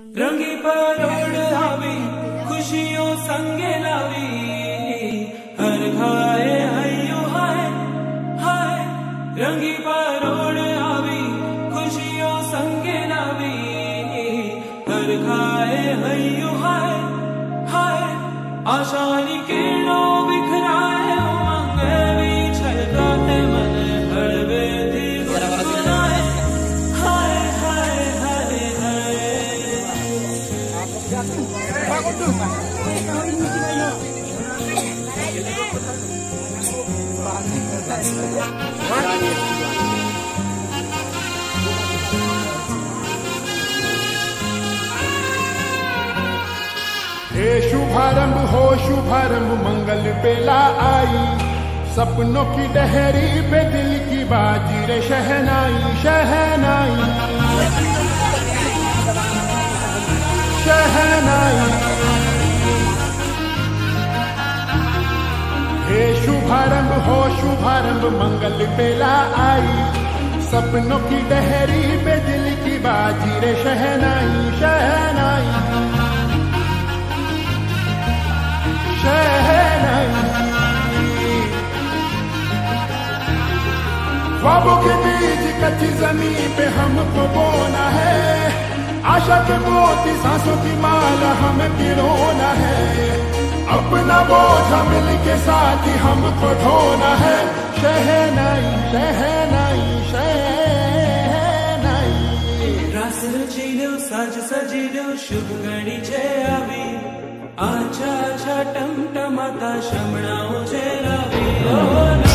रंगी परोड़ आवी, खुशियों संगे लावी। हर खाए हयो हाय हाय। रंगी परोड़ आवी, खुशियों संगे लावी। हर खाए हयो हाय हाय। आशानी किरणों हे शुभारंभ हो शुभारंभ मंगल बेला आई। सपनों की डहरी पे दिल की बाजी रे, शहनाई शहनाई। हे शुभारंभ हो, शुभारंभ, मंगल बेला आई। सपनों की डहरी पे दिल की बाजी रे, शहनाई शहनाई। ख्वाबों के बीज कच्ची ज़मीन पे हमको बोना है। आशा के मोती, सांसों की माला हमें पिरोना है। अपना बोझ मिल के साथ ही हमको ढोना है। शहनाई शहनाई शहनाई रस रचिलो सज सजिलो शुभ घड़ी छे आवी। आचा आचा टम, टमाता, शमणाओ छे लावी। ओ ना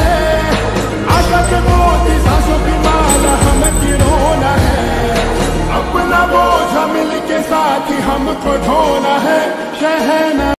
है। आशा के मोती सांसों की माला हमें अपना बोझ मिल के साथ ही हमको ढोना है। कहना